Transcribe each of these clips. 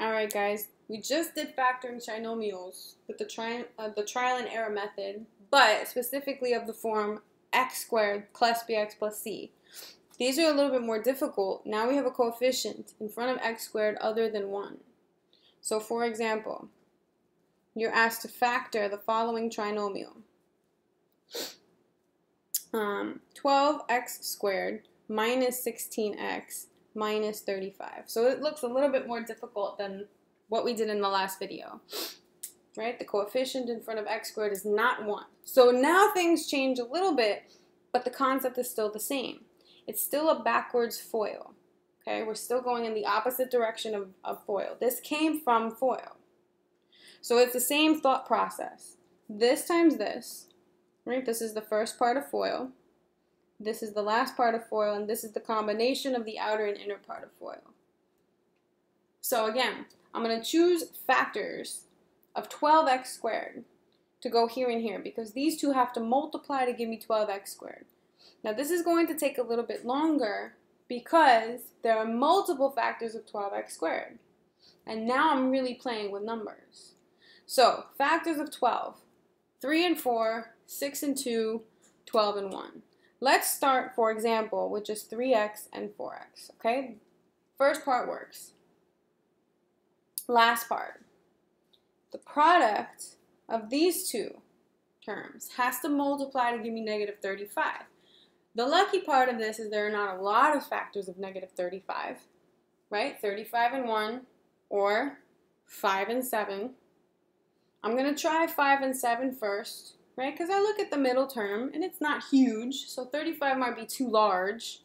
Alright guys, we just did factoring trinomials with the, tri uh, the trial and error method, but specifically of the form x squared plus bx plus c. These are a little bit more difficult. Now we have a coefficient in front of x squared other than 1. So for example, you're asked to factor the following trinomial. Um, 12x squared minus 16x minus 35. So it looks a little bit more difficult than what we did in the last video. Right? The coefficient in front of x squared is not 1. So now things change a little bit, but the concept is still the same. It's still a backwards FOIL. Okay, we're still going in the opposite direction of, of FOIL. This came from FOIL. So it's the same thought process. This times this, right? This is the first part of FOIL. This is the last part of FOIL, and this is the combination of the outer and inner part of FOIL. So again, I'm going to choose factors of 12x squared to go here and here because these two have to multiply to give me 12x squared. Now this is going to take a little bit longer because there are multiple factors of 12x squared. And now I'm really playing with numbers. So factors of 12, 3 and 4, 6 and 2, 12 and 1. Let's start, for example, with just 3x and 4x, okay? First part works. Last part. The product of these two terms has to multiply to give me negative 35. The lucky part of this is there are not a lot of factors of negative 35, right? 35 and 1 or 5 and 7. I'm going to try 5 and 7 first right? Because I look at the middle term and it's not huge, so 35 might be too large.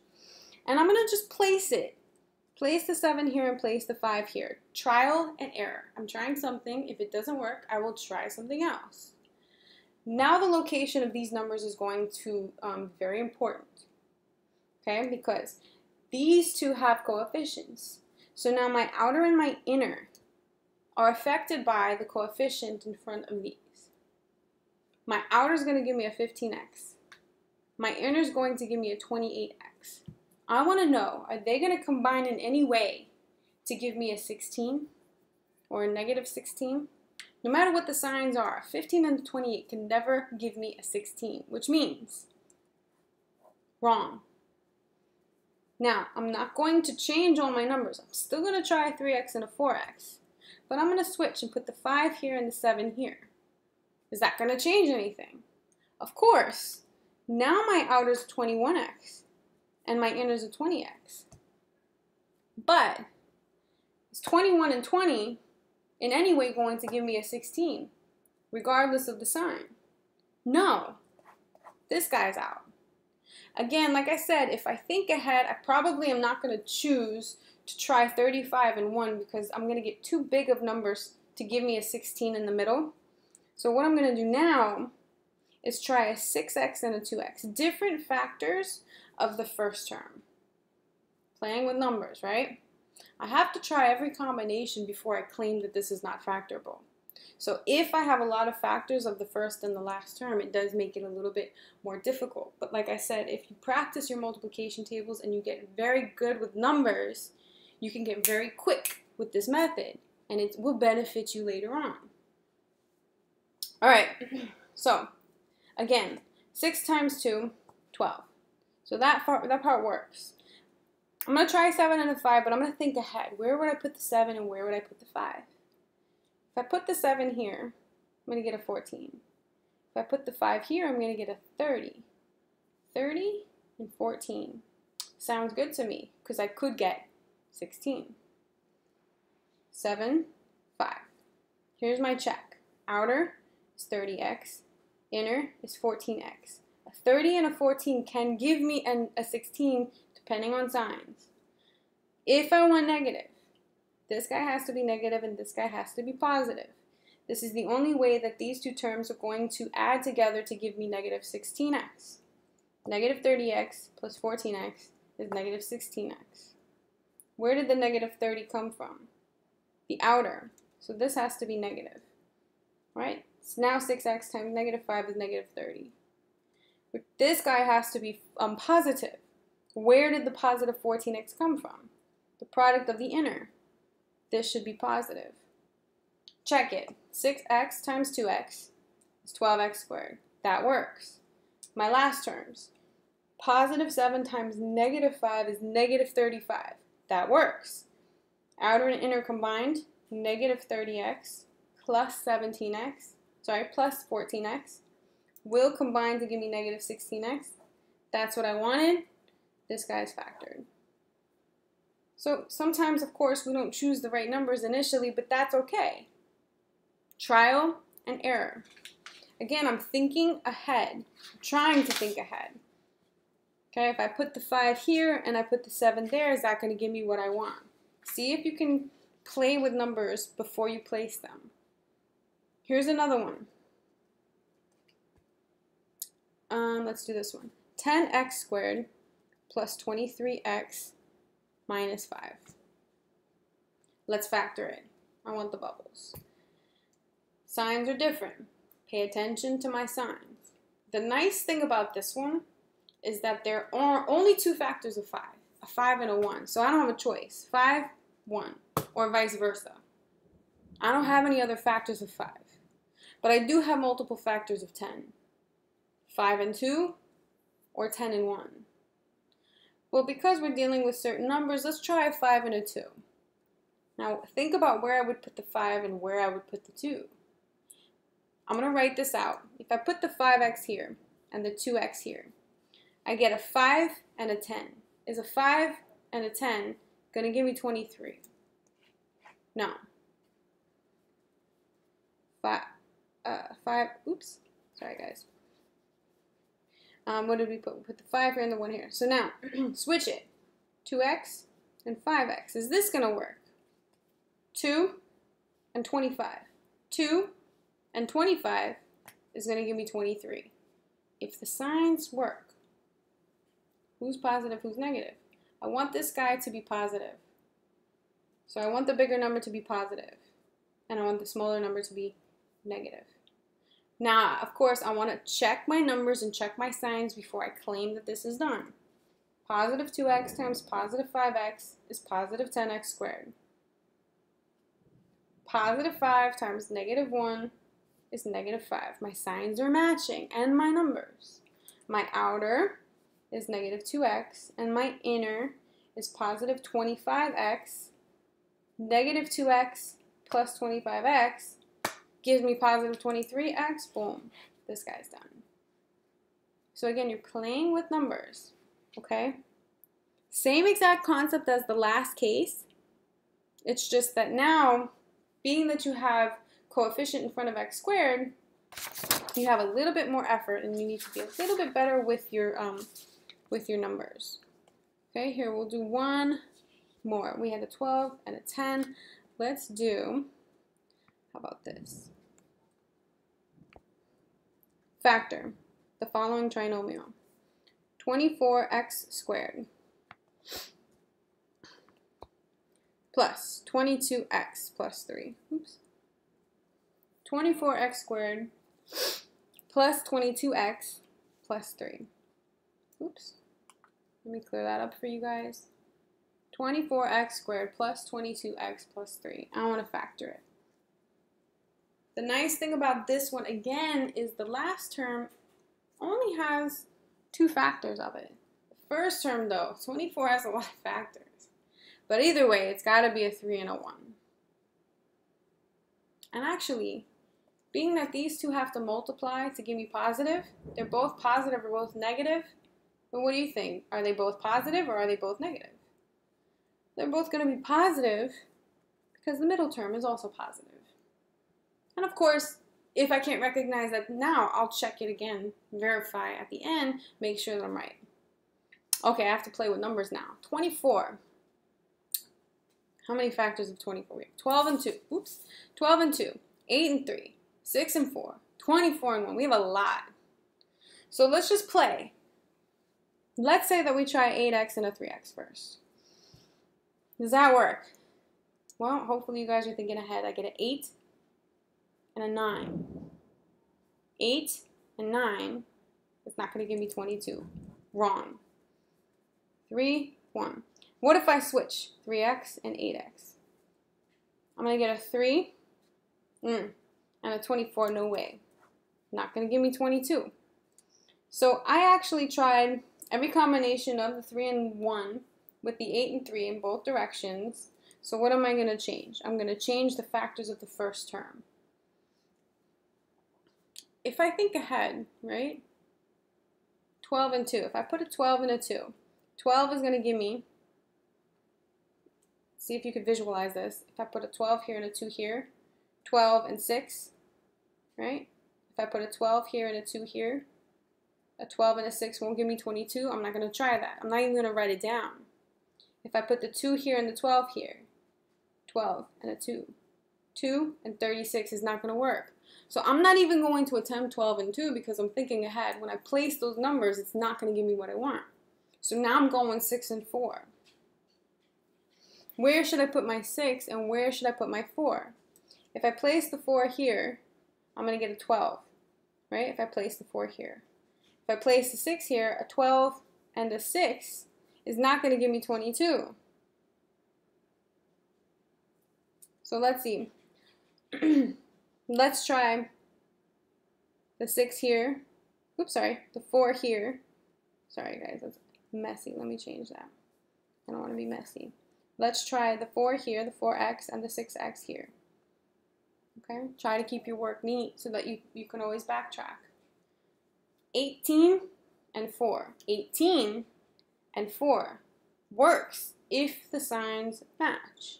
And I'm going to just place it. Place the 7 here and place the 5 here. Trial and error. I'm trying something. If it doesn't work, I will try something else. Now the location of these numbers is going to um, be very important. Okay, because these two have coefficients. So now my outer and my inner are affected by the coefficient in front of these. My outer is going to give me a 15x. My inner is going to give me a 28x. I want to know, are they going to combine in any way to give me a 16 or a negative 16? No matter what the signs are, 15 and 28 can never give me a 16, which means wrong. Now, I'm not going to change all my numbers. I'm still going to try a 3x and a 4x. But I'm going to switch and put the 5 here and the 7 here. Is that going to change anything? Of course. Now my outer is 21x and my inner is a 20x. But is 21 and 20 in any way going to give me a 16, regardless of the sign? No. This guy's out. Again, like I said, if I think ahead, I probably am not going to choose to try 35 and 1 because I'm going to get too big of numbers to give me a 16 in the middle. So what I'm going to do now is try a 6x and a 2x, different factors of the first term. Playing with numbers, right? I have to try every combination before I claim that this is not factorable. So if I have a lot of factors of the first and the last term, it does make it a little bit more difficult. But like I said, if you practice your multiplication tables and you get very good with numbers, you can get very quick with this method and it will benefit you later on. All right, so again, 6 times 2, 12. So that part, that part works. I'm going to try 7 and a 5, but I'm going to think ahead. Where would I put the 7 and where would I put the 5? If I put the 7 here, I'm going to get a 14. If I put the 5 here, I'm going to get a 30. 30 and 14. Sounds good to me because I could get 16. 7, 5. Here's my check. Outer is 30x. Inner is 14x. A 30 and a 14 can give me an, a 16 depending on signs. If I want negative, this guy has to be negative and this guy has to be positive. This is the only way that these two terms are going to add together to give me negative 16x. Negative 30x plus 14x is negative 16x. Where did the negative 30 come from? The outer. So this has to be negative, right? So now 6x times negative 5 is negative 30. But this guy has to be um, positive. Where did the positive 14x come from? The product of the inner. this should be positive. Check it. 6x times 2x is 12x squared. That works. My last terms. Positive 7 times negative 5 is negative 35. That works. Outer and inner combined, negative 30x plus 17x, sorry, plus 14x, will combine to give me negative 16x. That's what I wanted. This guy's factored. So sometimes, of course, we don't choose the right numbers initially, but that's okay. Trial and error. Again, I'm thinking ahead, I'm trying to think ahead. Okay, if I put the 5 here and I put the 7 there, is that going to give me what I want? See if you can play with numbers before you place them. Here's another one. Um, let's do this one. 10x squared plus 23x minus 5. Let's factor it. I want the bubbles. Signs are different. Pay attention to my signs. The nice thing about this one is that there are only two factors of 5, a 5 and a 1. So I don't have a choice. 5, 1, or vice versa. I don't have any other factors of 5. But I do have multiple factors of 10. 5 and 2, or 10 and 1. Well, because we're dealing with certain numbers, let's try a 5 and a 2. Now, think about where I would put the 5 and where I would put the 2. I'm going to write this out. If I put the 5x here and the 2x here, I get a 5 and a 10. Is a 5 and a 10 going to give me 23? No. 5, uh, 5, oops, sorry guys. Um, what did we put? We put the 5 here and the 1 here. So now, switch it. 2x and 5x. Is this going to work? 2 and 25. 2 and 25 is going to give me 23. If the signs work, who's positive, who's negative? I want this guy to be positive. So I want the bigger number to be positive, and I want the smaller number to be negative. Now, of course, I want to check my numbers and check my signs before I claim that this is done. Positive 2x times positive 5x is positive 10x squared. Positive 5 times negative 1 is negative 5. My signs are matching and my numbers. My outer is negative 2x and my inner is positive 25x. Negative 2x plus 25x gives me positive 23x, boom, this guy's done. So again, you're playing with numbers, okay? Same exact concept as the last case. It's just that now, being that you have coefficient in front of x squared, you have a little bit more effort and you need to be a little bit better with your, um, with your numbers. Okay, here we'll do one more. We had a 12 and a 10. Let's do, how about this? Factor the following trinomial. 24x squared plus 22x plus 3. Oops. 24x squared plus 22x plus 3. Oops. Let me clear that up for you guys. 24x squared plus 22x plus 3. I want to factor it. The nice thing about this one, again, is the last term only has two factors of it. The first term, though, 24 has a lot of factors. But either way, it's got to be a 3 and a 1. And actually, being that these two have to multiply to give me positive, they're both positive or both negative, but what do you think? Are they both positive or are they both negative? They're both going to be positive because the middle term is also positive. And of course, if I can't recognize that now, I'll check it again, verify at the end, make sure that I'm right. Okay, I have to play with numbers now. 24. How many factors of 24? We have 12 and 2. Oops. 12 and 2. 8 and 3. 6 and 4. 24 and 1. We have a lot. So let's just play. Let's say that we try 8x and a 3x first. Does that work? Well, hopefully you guys are thinking ahead. I get an 8 and a 9. 8 and 9 is not going to give me 22. Wrong. 3, 1. What if I switch 3x and 8x? I'm going to get a 3 mm, and a 24. No way. Not going to give me 22. So I actually tried every combination of the 3 and 1 with the 8 and 3 in both directions. So what am I going to change? I'm going to change the factors of the first term. If I think ahead, right? 12 and 2. If I put a 12 and a 2, 12 is going to give me, see if you could visualize this. If I put a 12 here and a 2 here, 12 and 6, right? If I put a 12 here and a 2 here, a 12 and a 6 won't give me 22. I'm not going to try that. I'm not even going to write it down. If I put the 2 here and the 12 here, 12 and a 2, 2 and 36 is not going to work. So I'm not even going to attempt 12 and 2 because I'm thinking ahead. When I place those numbers, it's not going to give me what I want. So now I'm going 6 and 4. Where should I put my 6 and where should I put my 4? If I place the 4 here, I'm going to get a 12, right? If I place the 4 here. If I place the 6 here, a 12 and a 6 is not going to give me 22. So let's see. let's try the 6 here. Oops, sorry. The 4 here. Sorry, guys. That's messy. Let me change that. I don't want to be messy. Let's try the 4 here, the 4x, and the 6x here. Okay? Try to keep your work neat so that you, you can always backtrack. 18 and 4. 18 and 4 works if the signs match.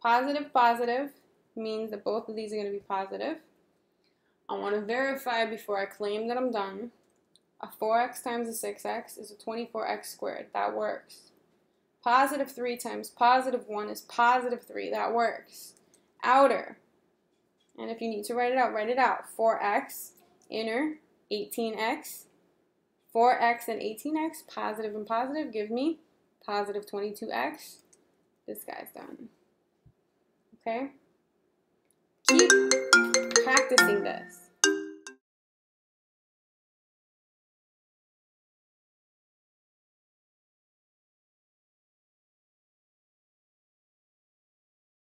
Positive, positive means that both of these are going to be positive. I want to verify before I claim that I'm done. A 4x times a 6x is a 24x squared. That works. Positive 3 times positive 1 is positive 3. That works. Outer. And if you need to write it out, write it out. 4x, inner, 18x. 4x and 18x, positive and positive, give me positive 22x. This guy's done. Okay? Keep practicing this.